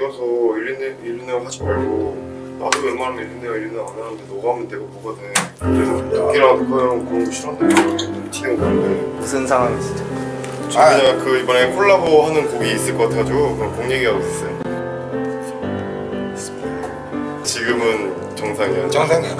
가서 일리네 일리네 하지 말고 나도 웬만하면 일리네 일리네 안 하는데 너가 하면 내가 뭐가 돼? 그래서 도끼랑 그거랑 그런 거 싫어한다 티는 건데. 무슨 상황이시죠? 준비가 그 이번에 콜라보 하는 곡이 있을 것 같아가지고 그냥 곡 얘기하고 있어요. 지금은 정상이야. 정상이야.